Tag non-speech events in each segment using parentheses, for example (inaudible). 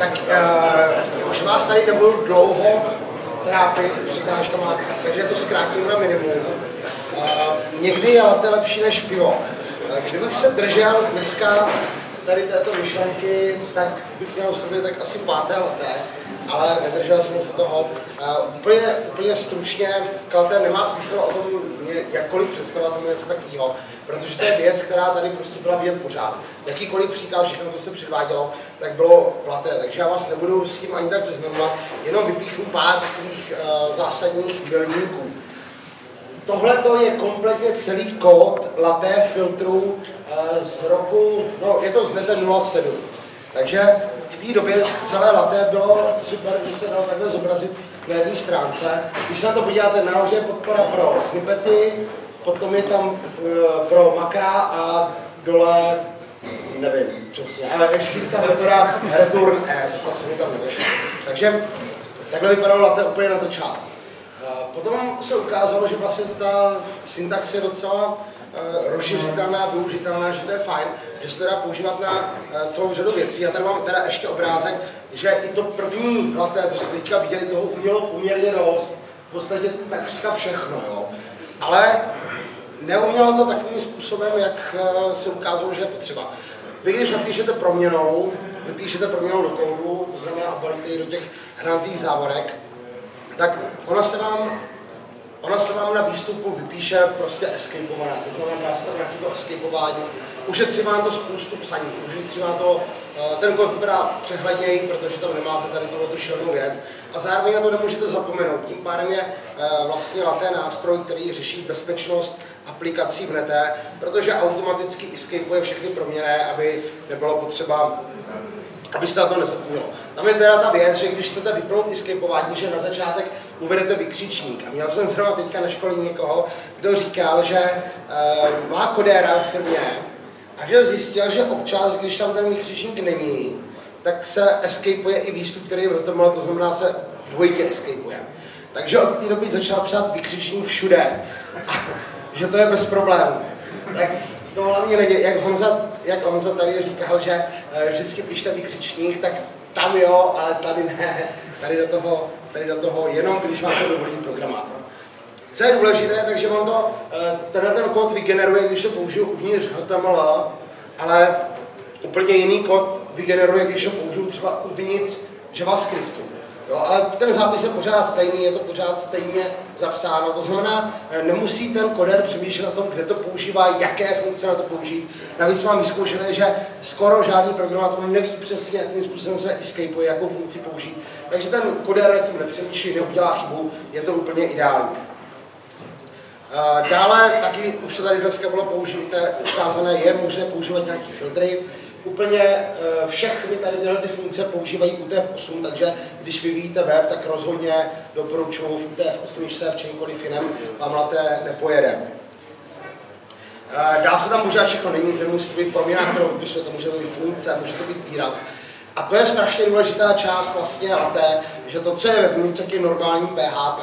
Tak uh, už vás tady nebudu dlouho trápit přednáškama, takže to zkrátím na minimum. Uh, někdy je latte lepší než pivo. Uh, kdybych se držel dneska tady této myšlenky, tak bych měl sobě tak asi páté leté, ale nedržel jsem se toho. Uh, úplně, úplně stručně, klaté nemá smysl o tom jakkoliv představovat něco takového, protože to je věc, která tady prostě byla vidět pořád. Jakýkoliv příklad, všechno, co se předvádělo, tak bylo platé. Takže já vás nebudu s tím ani tak seznamovat, jenom vypíchnu pár takových uh, zásadních milníků. Tohle to je kompletně celý kód laté filtru z roku, no je to z nete 07. Takže v té době celé laté bylo super, když se dalo takhle zobrazit na jedné stránce. Když se na to podíváte, nahoře je podpora pro snippety, potom je tam uh, pro makra a dole nevím přesně, ale ještě ta metoda return s, ta se mi tam nevešla. Takže takhle vypadalo latte úplně na začátku. Potom se ukázalo, že vlastně ta syntax je docela rozšiřitelná, využitelná, že to je fajn, že se to dá používat na celou řadu věcí. Já tady mám teda ještě obrázek, že i to první laté, co jste teďka viděli, toho umělo poměrně dost, v podstatě takřka všechno, jo. Ale neumělo to takovým způsobem, jak se ukázalo, že je potřeba. Vy, když napíšete proměnou, vypíšete proměnou do kódu, to znamená obalíte ji do těch hranatých závorek, tak ona se vám ona se vám na výstupu vypíše prostě escapeovaná, to znamená tam nějaký to escapeování, ušetří vám to spoustu psaní, ušetří vám to, eh, ten kód vypadá přehledněji, protože tam nemáte tady tu šilnou věc. A zároveň na to nemůžete zapomenout. Tím pádem je eh, vlastně laté nástroj, který řeší bezpečnost aplikací v nete, protože automaticky escapeuje všechny proměny, aby nebylo potřeba aby se na to nezapomnělo. Tam je teda ta věc, že když chcete vypnout escapeování, že na začátek uvedete vykřičník. A měl jsem zrovna teďka na školení někoho, kdo říkal, že uh, má kodéra v firmě a že zjistil, že občas, když tam ten vykřičník není, tak se escapeuje i výstup, který je v HTML, to znamená se dvojitě escapeuje. Takže od té doby začal přát vykřičník všude. (laughs) že to je bez problémů. Tak to hlavně neděje, jak Honza, jak Honza tady říkal, že uh, vždycky pište vykřičník, tak tam jo, ale tady ne, tady do toho, tady do toho jenom, když vám to dovolí programátor. Co je důležité, takže vám to, uh, tenhle ten kód vygeneruje, když to použiju uvnitř HTML, ale úplně jiný kód vygeneruje, když to použiju třeba uvnitř JavaScriptu. Jo, ale ten zápis je pořád stejný, je to pořád stejně zapsáno. To znamená, eh, nemusí ten koder přemýšlet na tom, kde to používá, jaké funkce na to použít. Navíc mám vyzkoušené, že skoro žádný programátor neví přesně, jakým způsobem se escapeuje, jakou funkci použít. Takže ten koder tím nepřemýšlí, neudělá chybu, je to úplně ideální. Eh, dále taky, už to tady dneska bylo použité, ukázané, je možné používat nějaké filtry. Úplně eh, všechny tady tyhle ty funkce používají UTF-8, takže když vyvíjíte web, tak rozhodně doporučuji v UTF-8 se v čemkoliv jiném vám laté nepojede. Eh, dá se tam používat všechno, není, nemusí být proměna, kterou vypisujete, může to být funkce, může to být výraz. A to je strašně důležitá část vlastně laté, že to, co je vevnitř, je normální PHP.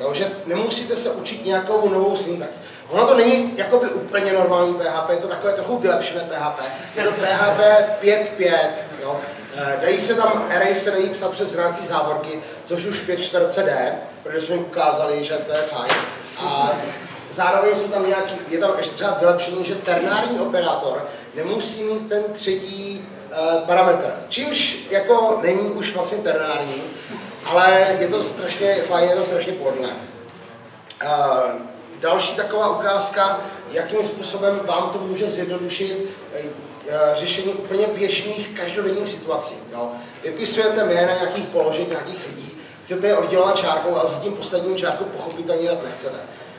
Jo, že nemusíte se učit nějakou novou syntax. Ono to není jakoby úplně normální PHP, je to takové trochu vylepšené PHP. Je to PHP 5.5, jo. Eh, dají se tam array se dají psat přes nějaký závorky, což už 5 čtvrtce protože jsme ukázali, že to je fajn. A zároveň jsou tam nějaký, je tam ještě třeba vylepšení, že ternární operátor nemusí mít ten třetí uh, parametr. Čímž jako není už vlastně ternární, ale je to strašně fajn, je to strašně pohodlné. Uh, další taková ukázka, jakým způsobem vám to může zjednodušit uh, řešení úplně běžných každodenních situací. Jo. Vypisujete jména nějakých položek, nějakých lidí, chcete je oddělovat čárkou, ale za tím posledním čárkou pochopitelně dát nechcete.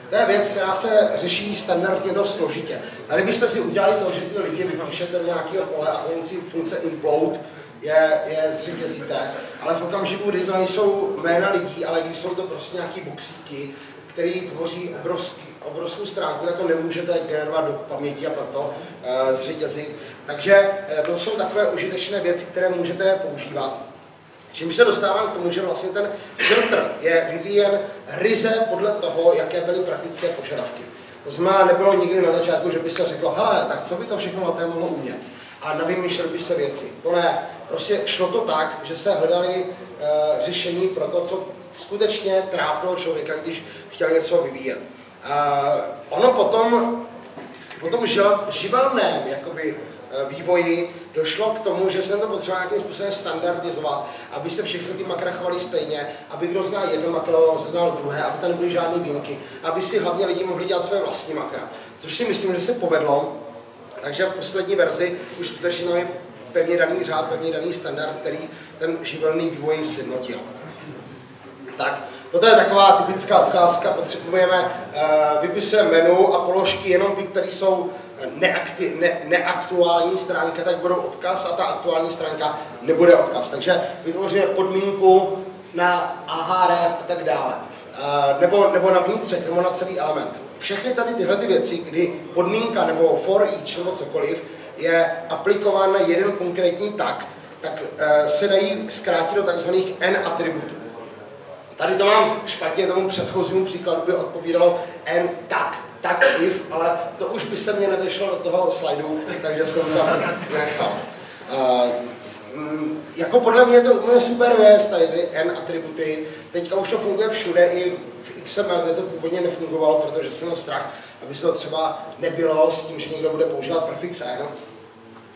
To je věc, která se řeší standardně dost složitě. Tady byste si udělali to, že ty lidi vypíšete do nějakého pole a on si funkce implode je, je zřetězíte, ale v okamžiku, kdy to nejsou jména lidí, ale když jsou to prostě nějaký boxíky, které tvoří obrovský, obrovskou stránku, tak to nemůžete generovat do paměti a pak to uh, zřetězit. Takže uh, to jsou takové užitečné věci, které můžete používat. Čím se dostávám k tomu, že vlastně ten filtr je vyvíjen ryze podle toho, jaké byly praktické požadavky. To znamená, nebylo nikdy na začátku, že by se řeklo, hele, tak co by to všechno na té mohlo umět. a navymýšleli by se věci. To ne. Prostě šlo to tak, že se hledali uh, řešení pro to, co skutečně trápilo člověka, když chtěl něco vyvíjet. Uh, ono potom, potom žil, živelném jakoby, vývoji došlo k tomu, že se to potřeba nějakým způsobem standardizovat, aby se všechny ty makra chovaly stejně, aby kdo zná jedno makro, znal druhé, aby tam nebyly žádné výjimky, aby si hlavně lidi mohli dělat své vlastní makra. Což si myslím, že se povedlo, takže v poslední verzi už skutečně máme pevně daný řád, pevně daný standard, který ten živelný vývoj sjednotil. Tak, toto je taková typická ukázka, potřebujeme, uh, vypisujeme menu a položky jenom ty, které jsou neakti, ne, neaktuální stránka, tak budou odkaz a ta aktuální stránka nebude odkaz. Takže vytvoříme podmínku na ahref a tak dále. Uh, nebo, nebo na vnitřek, nebo na celý element. Všechny tady tyhle ty věci, kdy podmínka nebo for each nebo cokoliv je aplikován na jeden konkrétní tak, tak se dají zkrátit do takzvaných n atributů. Tady to mám špatně, tomu předchozímu příkladu by odpovídalo n tak tak if, ale to už by se mě nevešlo do toho slajdu, takže jsem tam vynechal. Uh, jako podle mě to úplně super věc, tady ty N atributy. Teďka už to funguje všude, i v XML, kde to původně nefungovalo, protože jsem měl strach, aby se to třeba nebylo s tím, že někdo bude používat prefix N.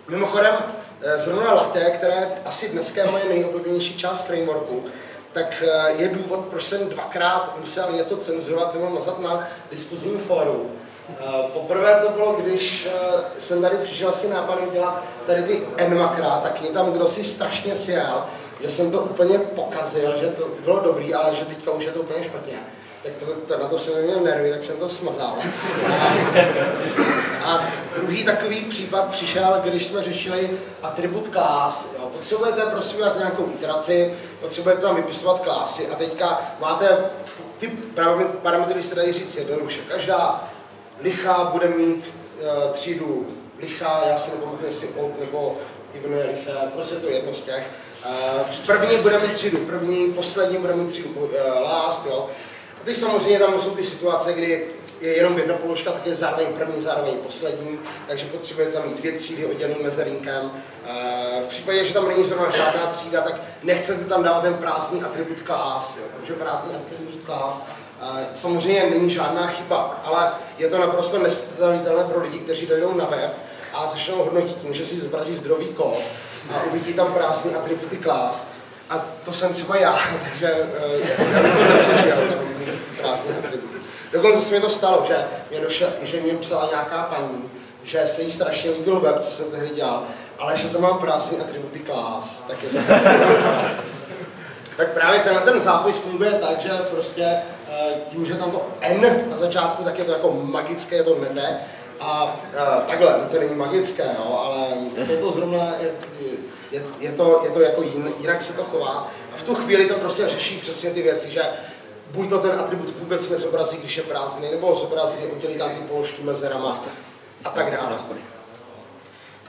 Mimochodem, eh, zrovna latte, které asi dneska je moje nejoblíbenější část frameworku, tak eh, je důvod, proč jsem dvakrát musel něco cenzurovat nebo mazat na diskuzním fóru. Eh, poprvé to bylo, když eh, jsem tady přišel asi nápadem dělat tady ty Nmakra, tak mě tam kdo si strašně sjel, že jsem to úplně pokazil, že to bylo dobrý, ale že teďka už je to úplně špatně tak to, to, na to jsem neměl nervy, tak jsem to smazal. (laughs) A, druhý takový případ přišel, když jsme řešili atribut class. Jo. Potřebujete prosím vás nějakou iteraci, potřebujete tam vypisovat klasy a teďka máte ty parametry, se dají říct jednoduše. Každá licha bude mít uh, třídu licha, já si nepamatuju, jestli old nebo even je liché, prostě to jedno z těch. Uh, první bude mít třídu první, poslední bude mít třídu uh, last, jo. A teď samozřejmě tam jsou ty situace, kdy je jenom jedna položka, tak je zároveň první, zároveň poslední, takže potřebujete tam mít dvě třídy oddělené mezerinkem. V případě, že tam není zrovna žádná třída, tak nechcete tam dávat ten prázdný atribut class, jo, protože prázdný atribut class samozřejmě není žádná chyba, ale je to naprosto nestatelitelné pro lidi, kteří dojdou na web a začnou hodnotit tím, že si zobrazí zdrový kód a uvidí tam prázdný atributy class. A to jsem třeba já, (laughs) takže uh, já to nepřežil krásné atributy. Dokonce se mi to stalo, že mě, došel, že mě psala nějaká paní, že se jí strašně líbil web, co jsem tehdy dělal, ale že tam mám prázdný atributy class, tak je (laughs) Tak právě tenhle ten zápis funguje tak, že prostě eh, tím, že tam to N na začátku, tak je to jako magické, je to nete. A uh, takhle, to není magické, jo, ale toto zrovna je, je, je, to, je to jako jin, jinak se to chová. A v tu chvíli to prostě řeší přesně ty věci, že buď to ten atribut vůbec nezobrazí, když je prázdný, nebo zobrazí, udělí tam ty položky mezerama a tak dále.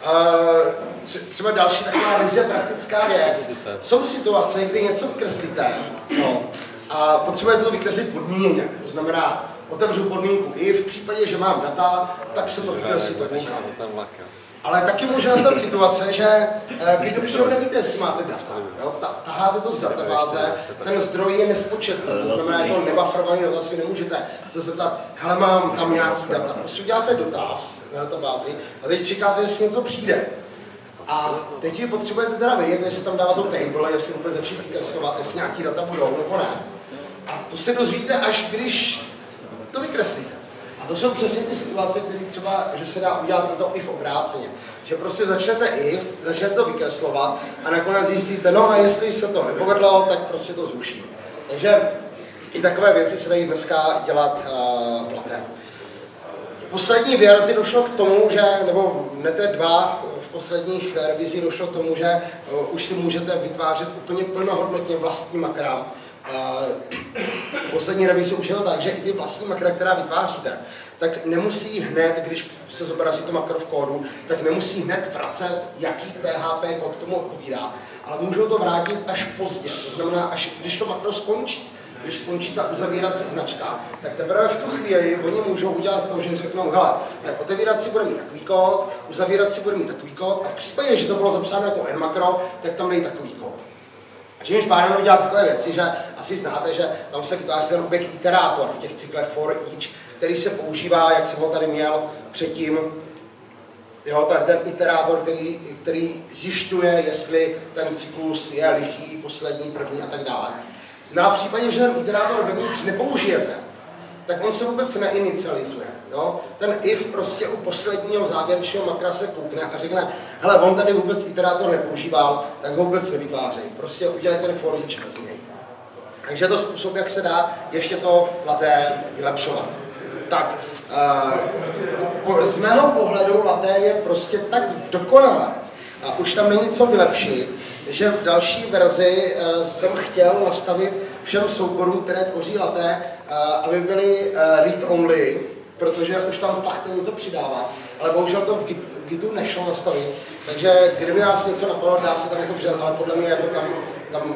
Uh, třeba další taková ryze praktická věc. Jsou situace, kdy něco vykreslíte no, a potřebujete to vykreslit podmíněně. To znamená, otevřu podmínku i v případě, že mám data, tak se to vykreslí to ale taky může nastat situace, že eh, vy dopředu nevíte, jestli máte data. Jo? Taháte to z databáze, ten zdroj je nespočetný, to znamená, je to nebufferovaný dotaz, vy nemůžete se zeptat, hele, mám tam nějaký data. Prostě uděláte dotaz na databázi a teď čekáte, jestli něco přijde. A teď vy potřebujete teda vědět, jestli tam dávat to table, jestli vůbec začít vykreslovat, jestli nějaký data budou nebo ne. A to se dozvíte, až když to vykreslíte. A to jsou přesně ty situace, které třeba, že se dá udělat i to if obráceně. Že prostě začnete if, začnete to vykreslovat a nakonec zjistíte, no a jestli se to nepovedlo, tak prostě to zruší. Takže i takové věci se dají dneska dělat uh, platem. V poslední verzi došlo k tomu, že, nebo nete dva, v posledních revizích došlo k tomu, že uh, už si můžete vytvářet úplně plnohodnotně vlastní makra, poslední už je to tak, že i ty vlastní makra, která vytváříte, tak nemusí hned, když se zobrazí to makro v kódu, tak nemusí hned vracet, jaký PHP kód tomu odpovídá, ale můžou to vrátit až pozdě, to znamená, až když to makro skončí. když skončí ta uzavírací značka, tak teprve v tu chvíli oni můžou udělat to, že řeknou, hele, tak otevírací bude mít takový kód, uzavírací bude mít takový kód a v případě, že to bylo zapsáno jako nmakro, tak tam dají takový kód. A čímž pádem udělat takové věci, že asi znáte, že tam se vytváří ten objekt iterátor v těch cyklech for each, který se používá, jak jsem ho tady měl předtím, Jo, tady ten iterátor, který, který zjišťuje, jestli ten cyklus je lichý, poslední, první a tak dále. No a v případě, že ten iterátor vevnitř nepoužijete, tak on se vůbec neinicializuje. Jo? Ten if prostě u posledního závěrečného makra se koukne a řekne, hele, on tady vůbec iterátor nepoužíval, tak ho vůbec nevytváří. Prostě udělej ten for each bez něj. Takže je to způsob, jak se dá ještě to laté vylepšovat. Tak, uh, z mého pohledu laté je prostě tak dokonalé a už tam není co vylepšit, že v další verzi uh, jsem chtěl nastavit všem souborům, které tvoří laté, uh, aby byly read-only, protože už tam fakt něco přidává. Ale bohužel to v Gitu nešlo nastavit. Takže kdyby nás něco napadlo, dá se tam něco přidat, ale podle mě jako tam, tam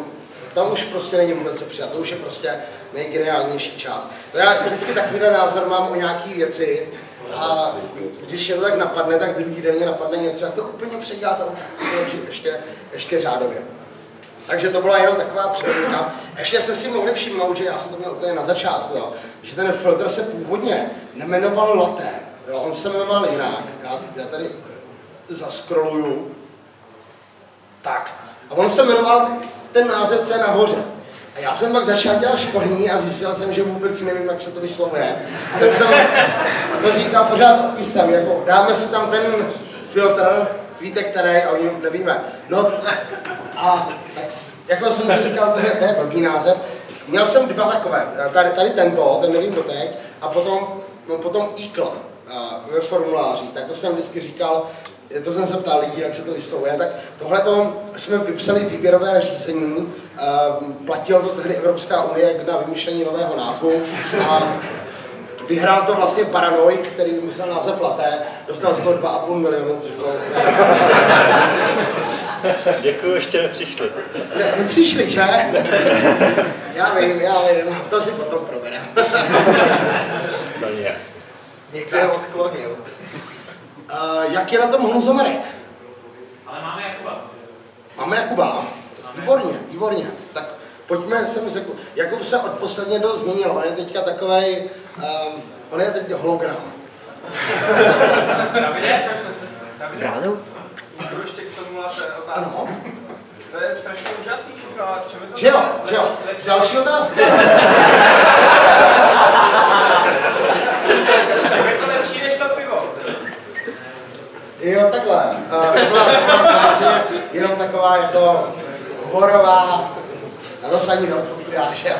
tam už prostě není vůbec co přidat, to už je prostě nejgeniálnější část. To já vždycky takovýhle názor mám o nějaký věci a když je to tak napadne, tak druhý den mě napadne něco, jak to úplně předělat a ještě, ještě řádově. Takže to byla jenom taková připomínka. Ještě jste si mohli všimnout, že já jsem to měl úplně na začátku, jo, že ten filtr se původně nemenoval latte, jo, on se jmenoval jinak. Já, já tady zaskroluju. Tak. A on se jmenoval ten název, co je nahoře. A já jsem pak začal dělat školení a zjistil jsem, že vůbec nevím, jak se to vyslovuje. Tak jsem to říkal pořád opisem, jako dáme si tam ten filtr, víte který, a oni nevíme. No a tak jako jsem si říkal, to je, to je blbý název. Měl jsem dva takové, tady, tady tento, ten nevím to teď, a potom, no, potom ICL ve formuláři, tak to jsem vždycky říkal, to jsem se ptal lidí, jak se to vyslovuje, tak tohle jsme vypsali výběrové řízení, platilo to tehdy Evropská unie na vymýšlení nového názvu a vyhrál to vlastně Paranoik, který vymyslel název Laté, dostal z toho 2,5 milionu, což bylo... Děkuji, ještě nepřišli. Ne, nepřišli, že? Já vím, já vím, to si potom probereme. To je Někdo je odklonil. Uh, jak je na tom Honzo Marek? Ale máme Jakuba. Máme Jakuba? Výborně, výborně. Tak pojďme se mi Jakub. Jakub se od posledně dost změnil, on je teďka takovej, um, on je teď hologram. Davide? Davide? Můžu ještě k tomu otázku? Ano, To je strašně úžasný to že jo, že jo. Další otázka. (laughs) v čem je to lepší než to pivo? Jo, takhle. Uh, to byla samozřejmě jenom taková jako horová, na to se ani neodpovídáš. jo.